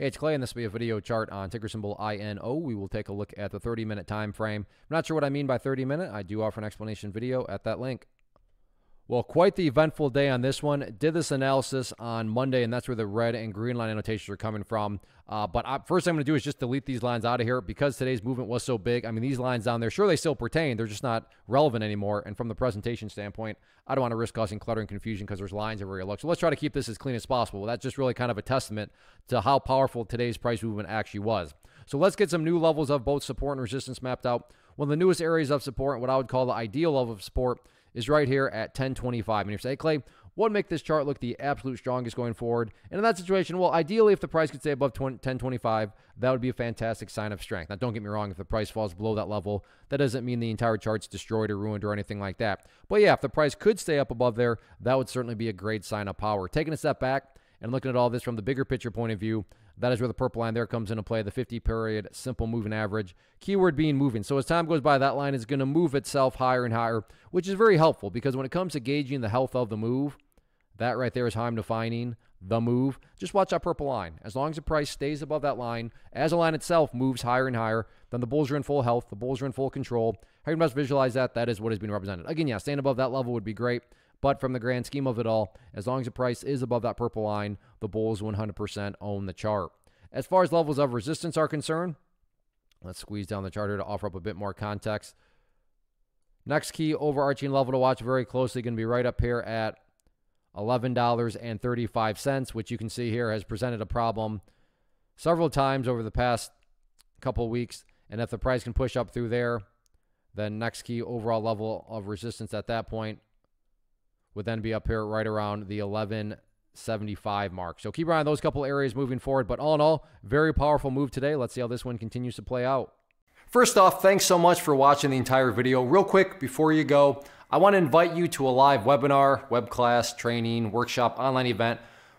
Hey, it's Clay, and this will be a video chart on ticker symbol INO. We will take a look at the 30 minute time frame. I'm not sure what I mean by 30 minute. I do offer an explanation video at that link. Well, quite the eventful day on this one. Did this analysis on Monday, and that's where the red and green line annotations are coming from. Uh, but I, first I'm going to do is just delete these lines out of here because today's movement was so big. I mean, these lines down there, sure, they still pertain. They're just not relevant anymore. And from the presentation standpoint, I don't want to risk causing clutter and confusion because there's lines everywhere you look. So let's try to keep this as clean as possible. Well, that's just really kind of a testament to how powerful today's price movement actually was. So let's get some new levels of both support and resistance mapped out. One of the newest areas of support, what I would call the ideal level of support, is right here at 1025. And you say, Clay, what make this chart look the absolute strongest going forward? And in that situation, well, ideally, if the price could stay above 20, 1025, that would be a fantastic sign of strength. Now, don't get me wrong, if the price falls below that level, that doesn't mean the entire chart's destroyed or ruined or anything like that. But yeah, if the price could stay up above there, that would certainly be a great sign of power. Taking a step back and looking at all this from the bigger picture point of view, that is where the purple line there comes into play, the 50 period simple moving average. Keyword being moving. So as time goes by, that line is going to move itself higher and higher, which is very helpful because when it comes to gauging the health of the move, that right there is how I'm defining the move. Just watch that purple line. As long as the price stays above that line, as the line itself moves higher and higher, then the bulls are in full health. The bulls are in full control. How you must visualize that, that is what is being represented. Again, yeah, staying above that level would be great. But from the grand scheme of it all, as long as the price is above that purple line, the bulls 100% own the chart. As far as levels of resistance are concerned, let's squeeze down the chart here to offer up a bit more context. Next key overarching level to watch very closely going to be right up here at $11.35, which you can see here has presented a problem several times over the past couple weeks. And if the price can push up through there, then next key overall level of resistance at that point would then be up here right around the 1175 mark. So keep an eye on those couple areas moving forward. But all in all, very powerful move today. Let's see how this one continues to play out. First off, thanks so much for watching the entire video. Real quick, before you go, I want to invite you to a live webinar, web class, training, workshop, online event